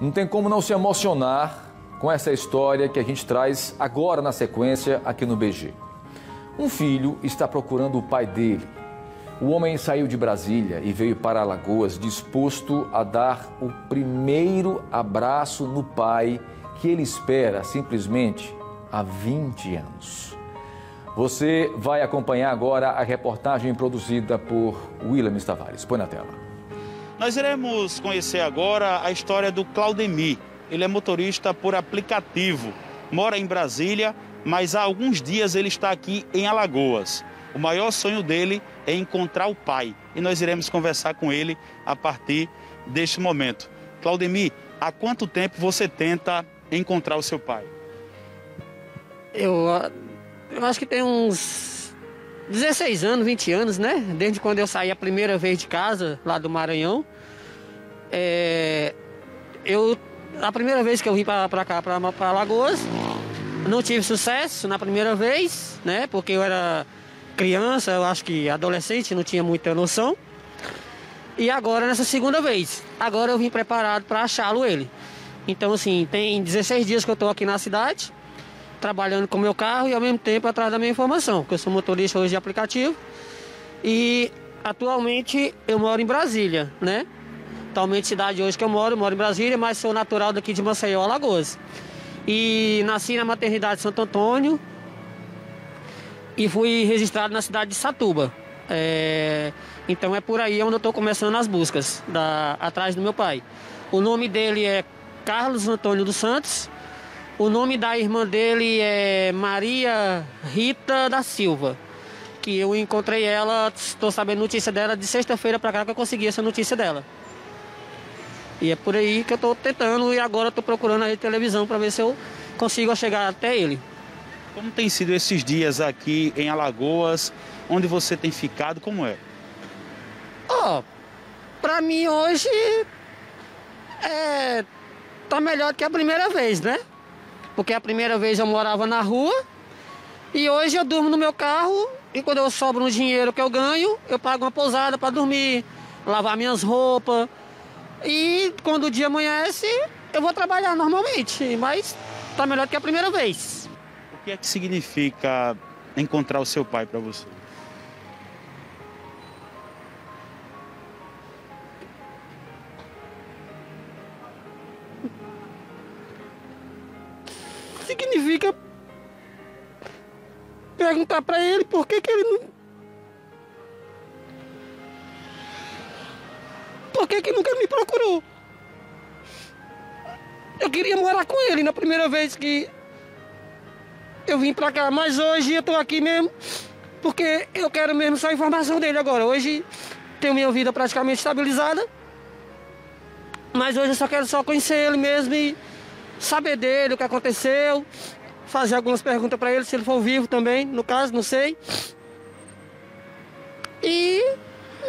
Não tem como não se emocionar com essa história que a gente traz agora na sequência aqui no BG. Um filho está procurando o pai dele. O homem saiu de Brasília e veio para Alagoas disposto a dar o primeiro abraço no pai que ele espera simplesmente há 20 anos. Você vai acompanhar agora a reportagem produzida por William Tavares. Põe na tela. Nós iremos conhecer agora a história do Claudemir. Ele é motorista por aplicativo, mora em Brasília, mas há alguns dias ele está aqui em Alagoas. O maior sonho dele é encontrar o pai e nós iremos conversar com ele a partir deste momento. Claudemir, há quanto tempo você tenta encontrar o seu pai? Eu, eu acho que tem uns 16 anos, 20 anos, né? Desde quando eu saí a primeira vez de casa, lá do Maranhão. É, eu, a primeira vez que eu vim para cá, para Alagoas, não tive sucesso na primeira vez, né? Porque eu era criança, eu acho que adolescente, não tinha muita noção. E agora nessa segunda vez, agora eu vim preparado para achá-lo ele. Então assim, tem 16 dias que eu estou aqui na cidade, trabalhando com meu carro e ao mesmo tempo atrás da minha informação, porque eu sou motorista hoje de aplicativo. E atualmente eu moro em Brasília, né? Atualmente cidade hoje que eu moro, eu moro em Brasília, mas sou natural daqui de Maceió, Alagoas. E nasci na maternidade Santo Antônio e fui registrado na cidade de Satuba. É, então é por aí onde eu estou começando as buscas, da, atrás do meu pai. O nome dele é Carlos Antônio dos Santos. O nome da irmã dele é Maria Rita da Silva. Que eu encontrei ela, estou sabendo notícia dela de sexta-feira para cá que eu consegui essa notícia dela. E é por aí que eu estou tentando e agora estou procurando a televisão para ver se eu consigo chegar até ele. Como tem sido esses dias aqui em Alagoas, onde você tem ficado, como é? Ó, oh, para mim hoje é tá melhor que a primeira vez, né? Porque a primeira vez eu morava na rua e hoje eu durmo no meu carro e quando eu sobro um dinheiro que eu ganho, eu pago uma pousada para dormir, lavar minhas roupas, e quando o dia amanhece, eu vou trabalhar normalmente, mas tá melhor que a primeira vez. O que é que significa encontrar o seu pai para você? Significa perguntar para ele por que, que ele não Por que, que nunca me procurou? Eu queria morar com ele na primeira vez que eu vim pra cá, mas hoje eu tô aqui mesmo porque eu quero mesmo só a informação dele agora. Hoje tenho minha vida praticamente estabilizada, mas hoje eu só quero só conhecer ele mesmo e saber dele, o que aconteceu, fazer algumas perguntas para ele, se ele for vivo também, no caso, não sei. E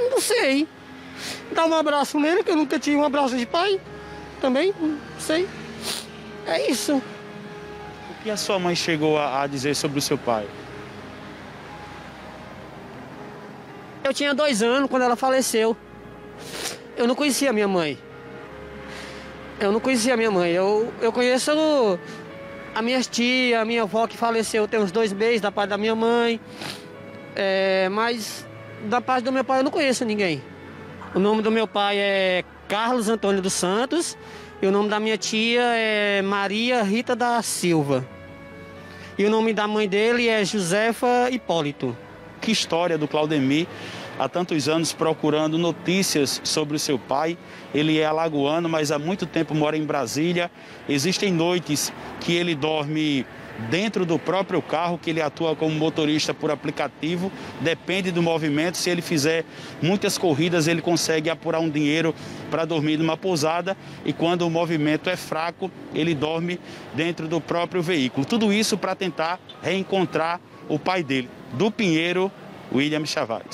não sei. Dar um abraço nele, que eu nunca tive um abraço de pai. Também, não sei. É isso. O que a sua mãe chegou a, a dizer sobre o seu pai? Eu tinha dois anos quando ela faleceu. Eu não conhecia minha mãe. Eu não conhecia minha mãe. Eu, eu conheço a minha tia, a minha avó que faleceu tem uns dois meses da parte da minha mãe. É, mas da parte do meu pai eu não conheço ninguém. O nome do meu pai é Carlos Antônio dos Santos e o nome da minha tia é Maria Rita da Silva. E o nome da mãe dele é Josefa Hipólito. Que história do Claudemir, há tantos anos procurando notícias sobre o seu pai. Ele é alagoano, mas há muito tempo mora em Brasília. Existem noites que ele dorme dentro do próprio carro, que ele atua como motorista por aplicativo, depende do movimento. Se ele fizer muitas corridas, ele consegue apurar um dinheiro para dormir numa pousada e quando o movimento é fraco, ele dorme dentro do próprio veículo. Tudo isso para tentar reencontrar o pai dele, do Pinheiro, William Chavares.